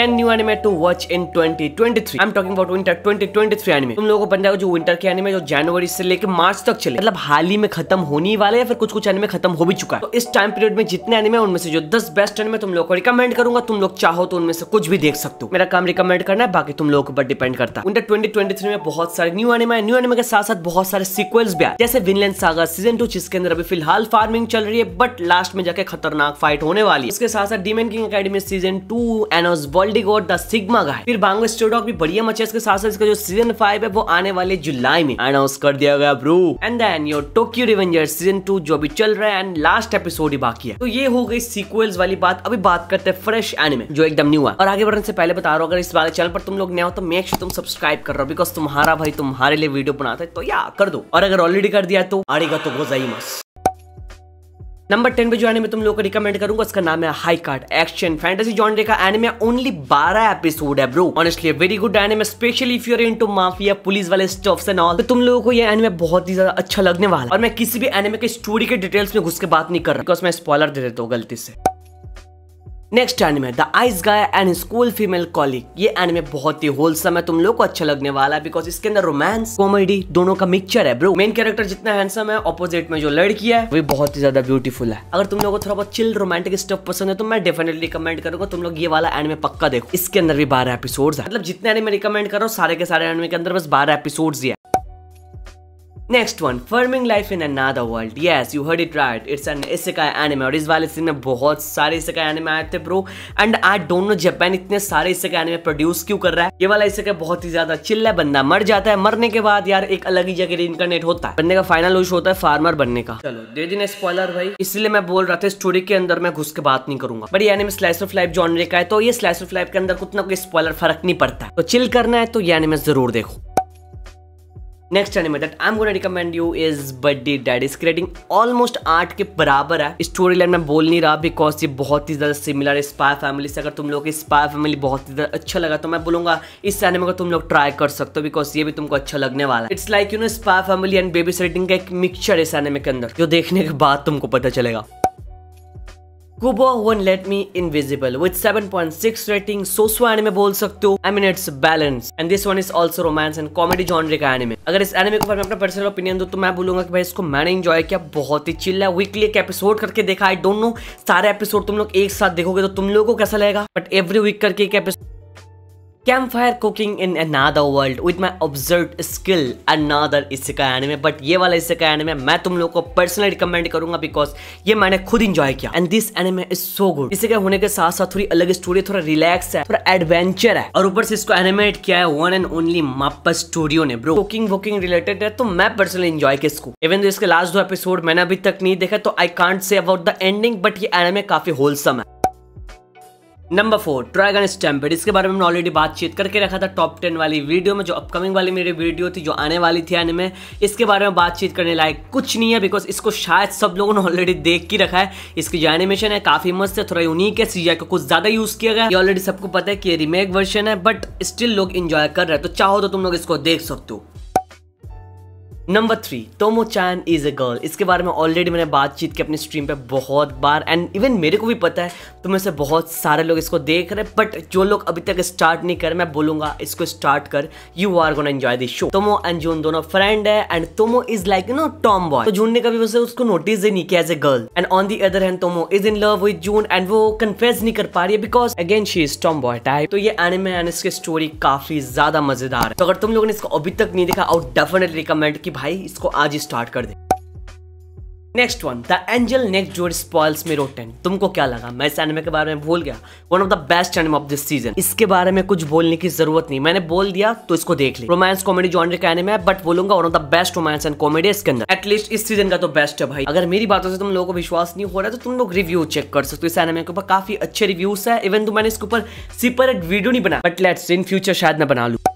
10 new anime to watch in 2023 I'm talking about winter 2023 anime. तुम लोगों को पता है जो विंटर के एनिमे जो जनवरी से लेकर मार्च तक चले मतलब हाल ही में खत्म होने वाले या फिर कुछ कुछ एनिमे खत्म हो भी चुका है। तो इस टाइम पीरियड में जितने एनिमे उनमें से जो 10 बेस्ट एनिमे तुम लोग को रिकमेंड करूँगा, तुम लोग चाहो तो उनमें से कुछ भी देख सकते हो। मेरा काम रिकमेंड करना है, बाकी तुम लोगों के ऊपर डिपेंड करता है। विंटर 2023 में बहुत सारे न्यू एनिमे है न्यू एनिमे के साथ साथ बहुत सारे सीक्वल्स भी आए। जैसे विनलैंड सागा सीज़न टू जिसके अंदर अभी फ़िलहाल फ़ार्मिंग चल रही है बट लास्ट में जाके खतरनाक फाइट होने वाली है। उसके साथ साथ demon king academy season two Anos Voldigoad the sigma है फिर बांगो स्टोडॉग भी बढ़िया मचा इसके साथ साथ इसका जो सीज़न फाइव है, वो आने वाले जुलाई में अनाउंस कर दिया गया bro and then your Tokyo revenger season two जो अभी चल रहा है एंड लास्ट एपिसोड ही बाकी है. तो ये हो गई सीक्वल्स वाली बात. अभी बात करते हैं फ्रेश एनिमे जो एकदम न्यू है. और आगे बढ़ने से पहले बता रहा हूँ, अगर इस वाले चैनल पर तुम लोग नए हो तो मेक श्योर तुम सब्सक्राइब कर रहे हो बिकॉज़ तुम्हारा भाई तुम्हारे लिए वीडियो बनाता है तो या, कर दो. और अगर ऑलरेडी कर दिया तो आड़ेगा तो वो गोजाइमस नंबर टेन पे जो एनिमे तुम लोग को रिकमेंड करूँगा, उसका नाम है high card action fantasy genre का एनिमे ओनली 12 एपिसोड है bro honestly very good anime specially if you're in into mafia police वाले स्टॉफ एंड ऑल तो तुम लोगों को ये एनिमे बहुत ही ज़्यादा अच्छा लगने वाला और मैं किसी भी एनिमे के स्टोरी के डिटेल्स में घुस के बात नहीं कर रहा बिकॉज़ मैं स्पॉलर दे देता हूँ, गलती से। Next anime the ice guy and school female colleague ये एनिमे बहुत ही होलसम है, तुम लोग को अच्छा लगने वाला है बिकॉज़ इसके अंदर रोमांस कॉमेडी दोनों का मिक्सचर है ब्रो मेन कैरेक्टर जितना हैंडसम है ऑपोजिट में जो लड़की है, वो बहुत ही ज़्यादा ब्यूटीफुल है. अगर तुम लोगों को थोड़ा बहुत चिल रोमांटिक स्टफ़ पसंद है तो मैं डेफिनेटली रिकमेंड करूँगा, तुम लोग ये वाला एनिमे पक्का देखो. इसके अंदर भी बारह एपिसोड है. मतलब जितने एनिमे रिकमेंड करो सारे के सारे एनिमे के अंदर बस बारह एपिसोड ही है. Next one farming life in another world yes you heard it right it's an isekai anime और इस वाले सीन में बहुत सारे इसेकाई एनिमे आए थे bro and I don't know Japan इतने सारे इसेकाई एनिमे प्रोड्यूस क्यों कर रहा है। ये वाला इसेकाई बहुत ही ज़्यादा चिल्ला है, बंदा मर जाता है। मरने के बाद यार एक अलग ही जगह इनकरनेट होता है। बनने का फाइनल विश होता है फार्मर बनने का। चलो, दे दिन स्पॉइलर भाई। इसलिए मैं बोल रहा था स्टोरी के अंदर मैं घुस के बात नहीं करूँगा। बट ये anime slice of life genre का है तो ये स्लाइस ऑफ़ लाइफ के अंदर कुछ ना कुछ स्पॉइलर फ़र्क नहीं पड़ता तो चिल करना है तो ये एनिमे ज़रूर देखो। Next anime that I am gonna recommend you is buddy dad is creating almost art के बराबर है। स्टोरी लाइन में बोल नहीं रहा बिकॉज़ ये बहुत ही ज़्यादा सिमिलर है स्पाई फैमिली से। अगर तुम लोग स्पाई फैमिली बहुत ही ज़्यादा अच्छा लगा तो मैं बोलूँगा, इस एनिमे को तुम लोग ट्राई कर सकते हो बिकॉज़ ये भी तुमको अच्छा लगने वाला है। It's like you know spy family and babysitting का एक मिक्सचर इस एनिमे के अंदर। जो देखने के बाद तुमको पता चलेगा। Kubo won't let me invisible. With 7.6 rating so so anime बोल सकते हो. I mean it's balance and this one is also romance and comedy genre का एनिमे अगर इस एनिमे के बारे में अपना पर्सनल ओपिनियन दो तो मैं बोलूँगा कि भाई इसको मैंने एंजॉय किया. बहुत ही चिल्ला वीकली एक एपिसोड करके देखा आई डोंट नो सारे एपिसोड तुम लोग एक साथ देखोगे तो तुम लोगों को कैसा लगेगा? बट एवरी वीक करके एक episode campfire cooking in another world with my observed skill, another इसका एनिमे बट ये वाला इसका एनिमे मैं तुम लोग को पर्सनली रिकमेंड करूँगा बिकॉज़ ये मैंने खुद इंजॉय किया। And this anime is so good इसे होने के साथ साथ थोड़ी अलग स्टोरी थोड़ा रिलैक्स है, थोड़ा एडवेंचर है। और ऊपर से इसको एनिमेट किया है one and only MAPPA studio ने ब्रो कुकिंग वुकिंग रिलेटेड है तो मैं पर्सनली इंजॉय किया इसको। इवन इसके लास्ट दो एपिसोड मैंने अभी तक नहीं देखा तो I can't say about the ending but ये एनिमे काफ़ी होलसम है। नंबर फोर ड्रैगन स्टैम्पेड इसके बारे में मैंने ऑलरेडी बातचीत करके रखा था टॉप टेन वाली वीडियो में, जो अपकमिंग वाली मेरी वीडियो थी, जो आने वाली थी आने में इसके बारे में बातचीत करने लायक कुछ नहीं है बिकॉज़ इसको शायद सब लोगों ने ऑलरेडी देख के रखा है। इसकी जो एनिमेशन है, काफ़ी मस्त है, थोड़ा यूनिक है सीजा को कुछ ज़्यादा यूज़ किया गया ये ऑलरेडी सबको पता है कि ये रिमेक वर्जन है बट स्टिल लोग इंजॉय कर रहे हैं। तो चाहो तो तुम लोग इसको देख सकते हो। Number three Tomo chan is a girl इसके बारे में ऑलरेडी मैंने बातचीत की अपनी स्ट्रीम पे बहुत बार एंड इवन मेरे को भी पता है तो में से बहुत सारे लोग इसको देख रहे हैं बट जो लोग अभी तक स्टार्ट नहीं कर, मैं बोलूँगा, इसको स्टार्ट कर you are gonna enjoy this show Tomo and Jun दोनों फ्रेंड है and Tomo is like you know tomboy तो जून ने कभी वैसे उसको नोटिस ही नहीं किया as a girl and on the other hand Tomo is in love with Jun and वो कन्फेस नहीं कर पा रही है because again she is tomboy type तो ये एनिमे एंड इसकी स्टोरी काफ़ी ज़्यादा मज़ेदार है। तो अगर तुम लोगों ने इसको अभी तक नहीं देखा आउट डेफिनेटली रिकमेंड की भाई इसको आज ही स्टार्ट कर दे। Next one the angel next door spoils me rotten तुमको क्या लगा? मैं इस एनिमे के बारे में भूल गया। One of the best anime of this season इसके बारे में कुछ बोलने की ज़रूरत नहीं। मैंने बोल दिया तो इसको देख ली। रोमांस कॉमेडी जॉनर का एनिमे है बट बोलूँगा one of the best romance and comedy इसके अंदर। एटलीस्ट इस सीज़न का तो बेस्ट है भाई। अगर मेरी बातों से तुम लोगों को विश्वास नहीं हो रहा है तो तुम लोग रिव्यू चेक कर सकते हो। इस एनिमे के ऊपर काफ़ी अच्छे रिव्यूज़ है। इवन तो मैंने इसके ऊपर सेपरेट वीडियो नहीं बना बट लेट्स इन फ्यूचर शायद मैं बना लू।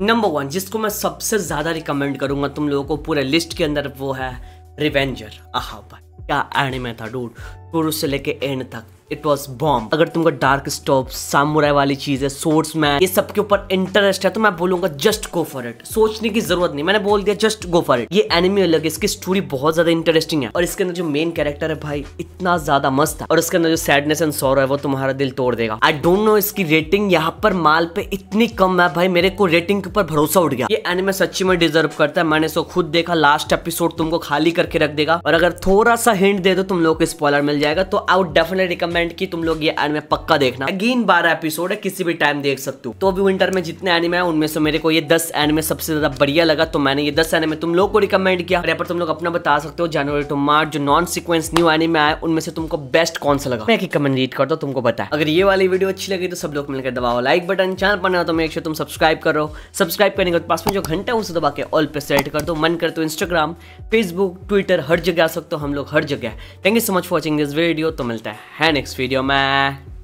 नंबर वन जिसको मैं सबसे ज़्यादा रिकमेंड करूँगा तुम लोगों को पूरे लिस्ट के अंदर वो है रिवेंजर आहा भाई, क्या एनिमे था डूड शुरू से लेके एंड तक। इट वॉज़ बॉम्ब अगर तुमको डार्क स्टॉप सामुराई वाली चीज़ है सोर्स मैन ये सबके ऊपर इंटरेस्ट है तो मैं बोलूँगा जस्ट गो फॉर इट सोचने की ज़रूरत नहीं, मैंने बोल दिया जस्ट गो फॉर इट ये एनिमी अलग है, इसकी स्टोरी बहुत ज़्यादा इंटरेस्टिंग है. और इसके अंदर जो मेन कैरेक्टर है भाई, इतना ज़्यादा मस्त है. और इसके अंदर जो सैडनेस एंड सौर है, वो तुम्हारा दिल तोड़ देगा. आई डोंट नो इसकी रेटिंग यहाँ पर माल पे इतनी कम है भाई, मेरे को रेटिंग के ऊपर भरोसा उठ गया. ये एनिमे सच्ची में डिजर्व करता है, मैंने इसको खुद देखा लास्ट एपिसोड तुमको खाली करके रख देगा. और अगर थोड़ा सा हिंट दे दो, तुम लोग को स्पॉलर मिल जाएगा तो आई वुड डेफिनेटली रिकमेंड की तुम लोग ये एनिमे पक्का देखना। अगेन बारह एपिसोड है, किसी भी टाइम देख सकते हो। तो अभी विंटर में जितने एनिमे है, उनमें से मेरे को ये दस एनिमे सबसे ज़्यादा बढ़िया लगा तो मैंने ये दस एनिमे तुम लोग को रिकमेंड किया। यहाँ पर तुम लोग अपना बता सकते हो जनवरी टू मार्च जो नॉन सिक्वेंस न्यू एनिमे आए, उनमें से तुमको बेस्ट कौन सा लगा? मैं एक कमेंट रीड कर दो तुमको बताया अगर ये वाली वीडियो अच्छी लगी तो सब लोग मिलकर दबाओ लाइक बटन चैनल पर तो मेक तुम सब्सक्राइब करो। सब्सक्राइब करने के पास में जो घंटा है, उसे दबा के ऑल पे सेट कर दो। मन कर तो इंस्टाग्राम फेसबुक ट्विटर हर जगह आ सकते हो, हम लोग हर जगह। Thank you so much for watching this video तो मिलता है नेक्स्ट वीडियो में